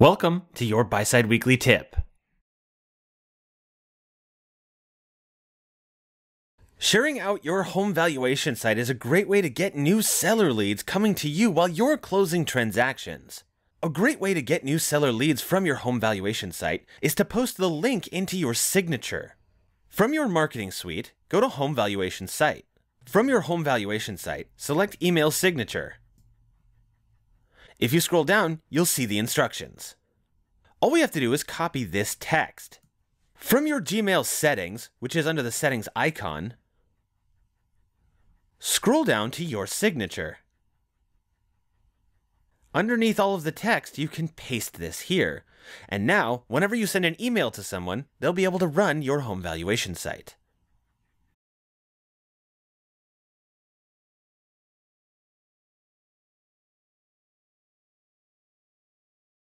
Welcome to your Buyside Weekly Tip. Sharing out your home valuation site is a great way to get new seller leads coming to you while you're closing transactions. A great way to get new seller leads from your home valuation site is to post the link into your signature. From your marketing suite, go to Home Valuation Site. From your home valuation site, select Email Signature. If you scroll down, you'll see the instructions. All we have to do is copy this text. From your Gmail settings, which is under the settings icon, scroll down to your signature. Underneath all of the text, you can paste this here. And now, whenever you send an email to someone, they'll be able to run your home valuation site.